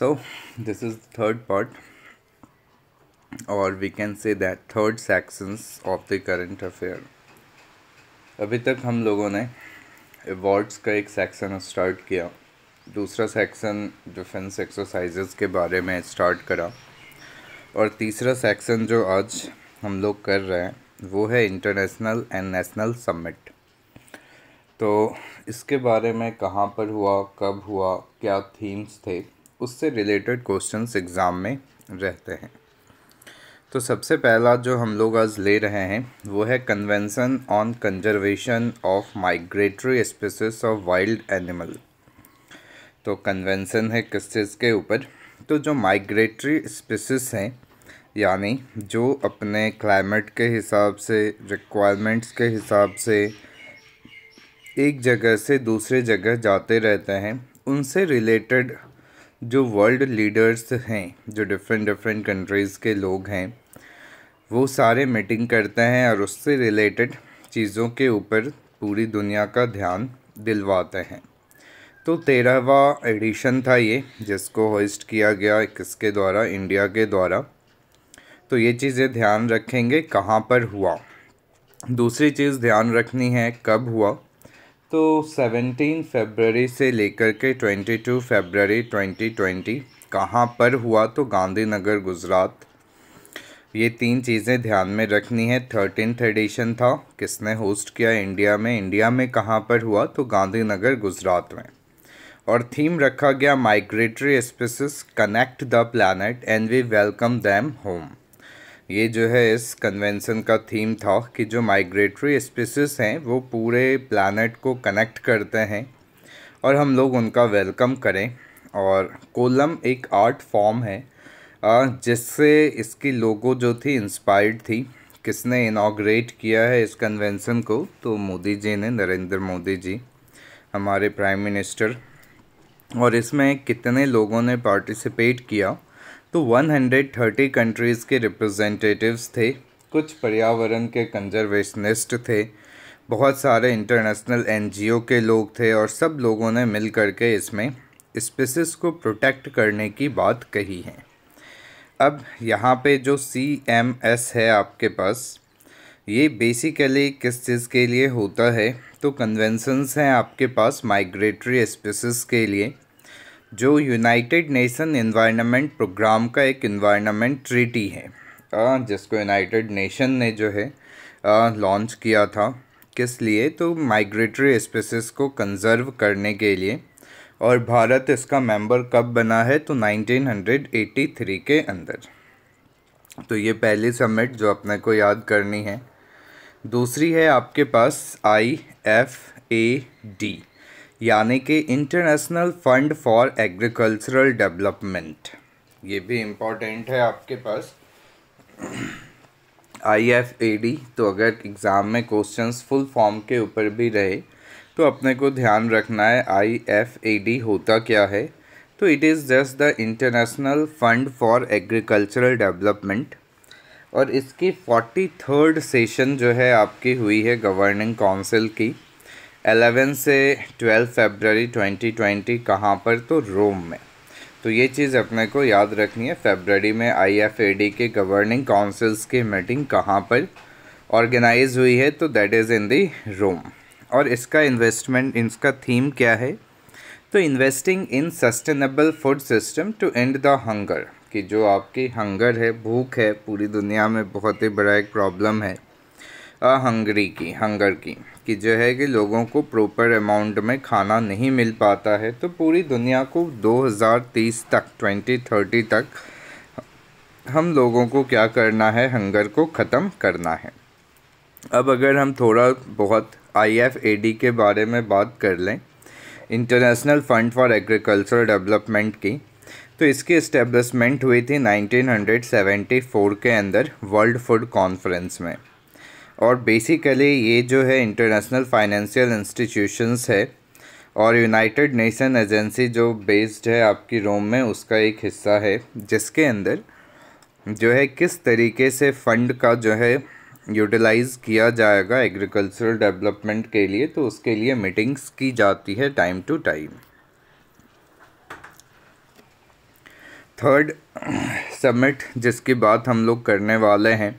So, this is the third part, or we can say that third sections of the current affair. अभी तक हम लोगों ने awards का एक सेक्शन स्टार्ट किया। दूसरा सेक्शन डिफेंस एक्सरसाइजेस के बारे में स्टार्ट करा। और तीसरा सेक्शन जो आज हम लोग कर रहे हैं वो है इंटरनेशनल एंड नेशनल समिट तो इसके बारे में कहाँ पर हुआ कब हुआ क्या थीम्स थे उससे रिलेटेड क्वेश्चंस एग्ज़ाम में रहते हैं। तो सबसे पहला जो हम लोग आज ले रहे हैं, वो है convention on conservation of migratory species of wild animal तो कन्वेंसन है किस चीज़ के ऊपर? तो जो माइग्रेटरी स्पीसीज हैं, यानी जो अपने क्लाइमेट के हिसाब से रिक्वायरमेंट्स के हिसाब से एक जगह से दूसरे जगह जाते रहते हैं, उनसे रिलेटेड जो वर्ल्ड लीडर्स हैं, जो डिफरेंट डिफरेंट कंट्रीज़ के लोग हैं, वो सारे मीटिंग करते हैं और उससे रिलेटेड चीज़ों के ऊपर पूरी दुनिया का ध्यान दिलवाते हैं। तो तेरहवा एडिशन था ये, जिसको होस्ट किया गया किसके द्वारा? इंडिया के द्वारा। तो ये चीज़ें ध्यान रखेंगे कहाँ पर हुआ। दूसरी चीज़ ध्यान रखनी है कब हुआ। तो 17 फरवरी से लेकर के 22 फरवरी 2020 कहाँ पर हुआ तो गांधीनगर, गुजरात। ये तीन चीज़ें ध्यान में रखनी है। थर्टीन एडिशन था। किसने होस्ट किया इंडिया में? इंडिया में कहाँ पर हुआ तो गांधीनगर, गुजरात में। और थीम रखा गया migratory species connect the planet and we welcome them home. ये जो है इस कन्वेंसन का थीम था कि जो माइग्रेटरी स्पीसीज हैं, वो पूरे प्लानट को कनेक्ट करते हैं और हम लोग उनका वेलकम करें। और कोलम एक आर्ट फॉर्म है जिससे इसकी लोगो जो थी इंस्पायर्ड थी। किसने इनाग्रेट किया है इस कन्वेंसन को तो मोदी जी ने, नरेंद्र मोदी जी, हमारे प्राइम मिनिस्टर और इसमें कितने लोगों ने पार्टिसिपेट किया तो 130 कंट्रीज़ के रिप्रेजेंटेटिव्स थे, कुछ पर्यावरण के कंजर्वेशनिस्ट थे, बहुत सारे इंटरनेशनल एनजीओ के लोग थे और सब लोगों ने मिल करके इसमें स्पीसीज़ को प्रोटेक्ट करने की बात कही है। अब यहाँ पे जो सी एम एस है आपके पास, ये बेसिकली किस चीज़ के लिए होता है? तो कन्वेंसन्स हैं आपके पास माइग्रेटरी स्पीसीज़ के लिए। जो यूनाइटेड नेशन इन्वायरमेंट प्रोग्राम का एक इन्वायरमेंट ट्रीटी है। जिसको यूनाइटेड नेशन ने जो है लॉन्च किया था, किस लिए? तो माइग्रेटरी स्पेसिस को कंजर्व करने के लिए। और भारत इसका मेंबर कब बना है? तो 1983 के अंदर। तो ये पहली समिट जो अपने को याद करनी है। दूसरी है आपके पास आई एफ़ ए डी यानी कि international fund for agricultural development ये भी इम्पोर्टेंट है आपके पास। आई एफ़ ए डी तो अगर एग्ज़ाम में क्वेश्चंस फुल फॉर्म के ऊपर भी रहे तो अपने को ध्यान रखना है आई एफ़ ए डी होता क्या है। तो it is just the international fund for agricultural development और इसकी फोर्टी थर्ड सेशन जो है, आपकी हुई है गवर्निंग काउंसिल की। एलेवन से ट्वेल्व फेबररी ट्वेंटी ट्वेंटी कहाँ पर? तो रोम में। तो ये चीज़ अपने को याद रखनी है फेबररी में आईएफएडी के गवर्निंग काउंसिल्स की मीटिंग कहाँ पर ऑर्गेनाइज हुई है तो दैट इज़ इन दी रोम। और इसका इन्वेस्टमेंट, इसका थीम क्या है? तो investing in sustainable food system to end the hunger, कि जो आपकी हंगर है, भूख है, पूरी दुनिया में बहुत ही बड़ा एक प्रॉब्लम है हंगरी की, हंगर की। कि जो है कि लोगों को प्रॉपर अमाउंट में खाना नहीं मिल पाता है तो पूरी दुनिया को 2030 तक 2030 तक हम लोगों को क्या करना है हंगर को ख़त्म करना है। अब अगर हम थोड़ा बहुत आईएफएडी के बारे में बात कर लें international fund for agriculture development की तो इसकी इस्टेब्लिशमेंट हुई थी 1974 के अंदर वर्ल्ड फ़ूड कॉन्फ्रेंस में। और बेसिकली ये जो है इंटरनेशनल फाइनेंशियल इंस्टीट्यूशंस है और यूनाइटेड नेशन एजेंसी जो बेस्ड है आपकी रोम में, उसका एक हिस्सा है, जिसके अंदर जो है किस तरीके से फ़ंड का जो है यूटिलाइज़ किया जाएगा एग्रीकल्चरल डेवलपमेंट के लिए तो उसके लिए मीटिंग्स की जाती है time to time third summit जिसकी बात हम लोग करने वाले हैं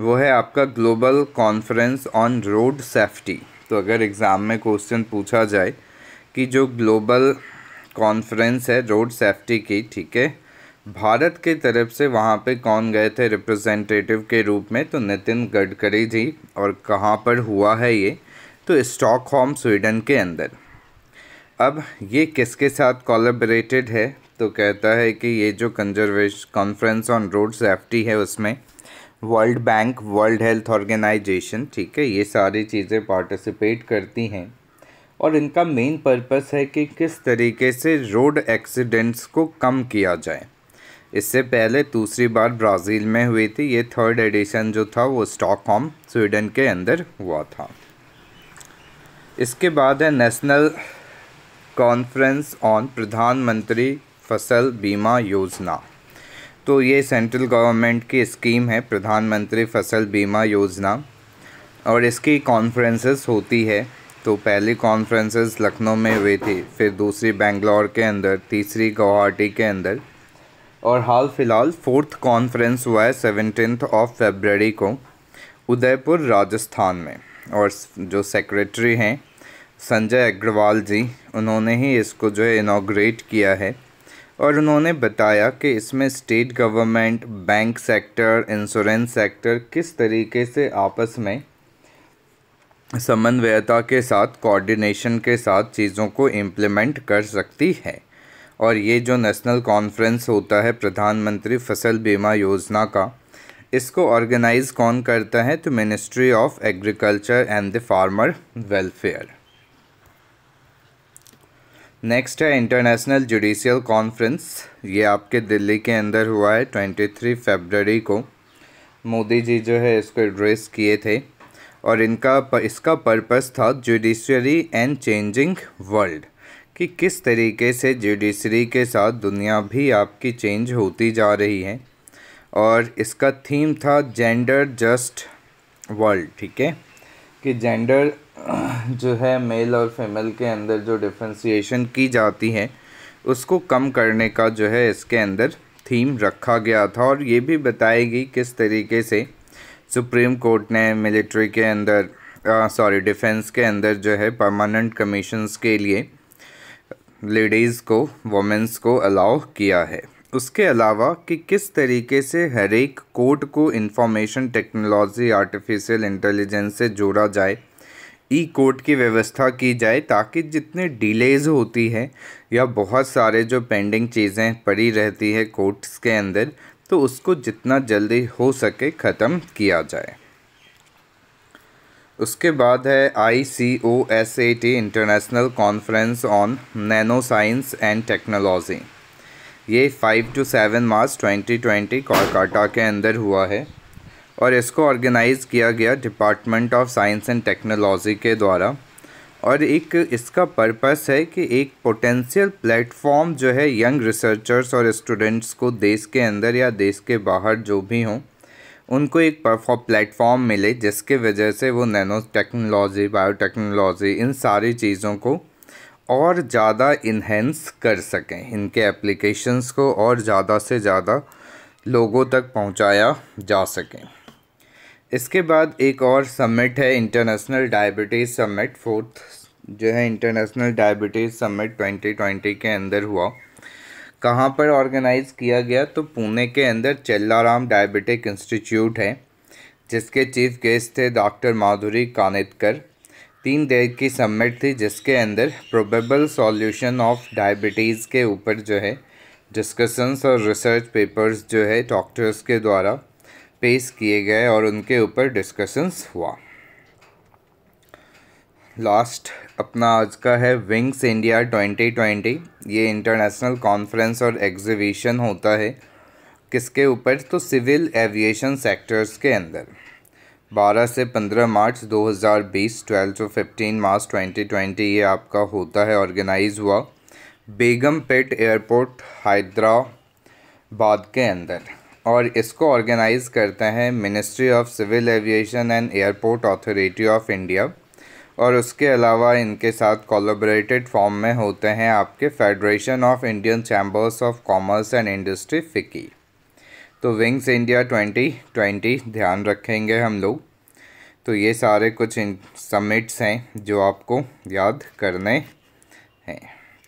वो है आपका global conference on road safety तो अगर एग्ज़ाम में क्वेश्चन पूछा जाए कि जो ग्लोबल कॉन्फ्रेंस है रोड सेफ्टी की, ठीक है, भारत के तरफ़ से वहाँ पे कौन गए थे रिप्रेजेंटेटिव के रूप में? तो नितिन गडकरी जी, और कहाँ पर हुआ है ये? तो स्टॉकहोम स्वीडन के अंदर। अब ये किसके साथ कोलेबरेटेड है? तो कहता है कि ये जो conservation conference on road safety है उसमें World Bank, World Health Organization, ठीक है, ये सारी चीज़ें पार्टिसिपेट करती हैं। और इनका मेन पर्पस है कि किस तरीके से रोड एक्सीडेंट्स को कम किया जाए। इससे पहले दूसरी बार ब्राज़ील में हुई थी, ये थर्ड एडिशन जो था, वो स्टॉकहोम स्वीडन के अंदर हुआ था। इसके बाद है नेशनल कॉन्फ्रेंस ऑन प्रधानमंत्री फ़सल बीमा योजना तो ये सेंट्रल गवर्नमेंट की स्कीम है, प्रधानमंत्री फ़सल बीमा योजना। और इसकी कॉन्फ्रेंसेस होती है। तो पहली कॉन्फ्रेंसेस लखनऊ में हुई थी, फिर दूसरी बेंगलोर के अंदर, तीसरी गुवाहाटी के अंदर। और हाल फ़िलहाल फोर्थ कॉन्फ्रेंस हुआ है सेवनटीन ऑफ़ फेबररी को, उदयपुर, राजस्थान में। और जो सेक्रेटरी हैं, संजय अग्रवाल जी, उन्होंने ही इसको जो है इनाग्रेट किया है। और उन्होंने बताया कि इसमें state government bank sector insurance sector किस तरीके से आपस में समन्वयता के साथ कोऑर्डिनेशन के साथ चीज़ों को इम्प्लीमेंट कर सकती है। और ये जो नेशनल कॉन्फ्रेंस होता है, प्रधानमंत्री फ़सल बीमा योजना का, इसको ऑर्गेनाइज कौन करता है? तो ministry of agriculture and the farmer welfare next है इंटरनेशनल जुडिशियल कॉन्फ्रेंस ये आपके दिल्ली के अंदर हुआ है ट्वेंटी थ्री फेबररी को। मोदी जी जो है, इसको एड्रेस किए थे। और इनका इसका पर्पस था जुडिशरी एंड चेंजिंग वर्ल्ड कि किस तरीके से जुडिशरी के साथ दुनिया भी आपकी चेंज होती जा रही है। और इसका थीम था जेंडर जस्ट वर्ल्ड ठीक है? कि जेंडर जो है मेल और फीमेल के अंदर जो डिफ्रेंसीशन की जाती है, उसको कम करने का जो है इसके अंदर थीम रखा गया था और ये भी बताएगी किस तरीके से सुप्रीम कोर्ट ने मिलिट्री के अंदर सॉरी डिफेंस के अंदर जो है परमानेंट कमीशंस के लिए लेडीज़ को वमेंस को अलाउ किया है। उसके अलावा कि किस तरीके से हर एक कोर्ट को इंफॉर्मेशन टेक्नोलॉजी आर्टिफिशियल इंटेलिजेंस से जोड़ा जाए ई कोर्ट की व्यवस्था की जाए ताकि जितने डिलेज़ होती है या बहुत सारे जो पेंडिंग चीज़ें पड़ी रहती है कोर्ट्स के अंदर तो उसको जितना जल्दी हो सके ख़त्म किया जाए। उसके बाद है I C O S A T international conference on nano science and technology ये five to seven March twenty twenty Kolkata के अंदर हुआ है। और इसको ऑर्गेनाइज़ किया गया department of science and technology के द्वारा। और एक इसका पर्पस है कि एक पोटेंशियल प्लेटफॉर्म जो है यंग रिसर्चर्स और स्टूडेंट्स को देश के अंदर या देश के बाहर जो भी हों, उनको एक प्लेटफॉर्म मिले जिसके वजह से वो नैनो टेक्नोलॉजी, बायोटेक्नोलॉजी, इन सारी चीज़ों को और ज़्यादा इन्हेंस कर सकें। इनके एप्लीकेशंस को और ज़्यादा से ज़्यादा लोगों तक पहुँचाया जा सके। इसके बाद एक और समिट है इंटरनेशनल डायबिटीज़ समिट फोर्थ जो है इंटरनेशनल डायबिटीज़ समिट 2020 के अंदर हुआ। कहाँ पर ऑर्गेनाइज़ किया गया? तो पुणे के अंदर चेल्लाराम डायबिटिक इंस्टीट्यूट है, जिसके चीफ गेस्ट थे डॉक्टर माधुरी कानितकर। तीन दिन की समिट थी, जिसके अंदर प्रोबेबल सॉल्यूशन ऑफ़ डायबिटीज़ के ऊपर जो है डिस्कशंस और रिसर्च पेपर्स जो है डॉक्टर्स के द्वारा पेश किए गए और उनके ऊपर डिस्कशंस हुआ। लास्ट अपना आज का है विंग्स इंडिया 2020 ये इंटरनेशनल कॉन्फ्रेंस और एग्जीबिशन होता है। किसके ऊपर? तो सिविल एविएशन सेक्टर्स के अंदर। 12 से 15 मार्च 2020 12 टू 15 मार्च 2020 ये आपका होता है ऑर्गेनाइज हुआ। बेगम पेट एयरपोर्ट हैदराबाद के अंदर। और इसको ऑर्गेनाइज़ करते हैं ministry of civil aviation and airport authority of India. और उसके अलावा इनके साथ कोलोबरेटेड फॉर्म में होते हैं आपके federation of Indian chambers of commerce and industry FICCI तो विंग्स इंडिया ट्वेंटी ट्वेंटी ध्यान रखेंगे हम लोग। तो ये सारे कुछ समिट्स हैं जो आपको याद करने हैं।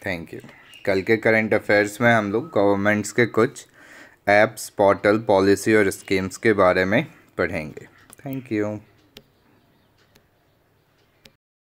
थैंक यू कल के करंट अफेयर्स में हम लोग गवर्नमेंट्स के कुछ ऐप्स पोर्टल पॉलिसी और स्कीम्स के बारे में पढ़ेंगे। Thank you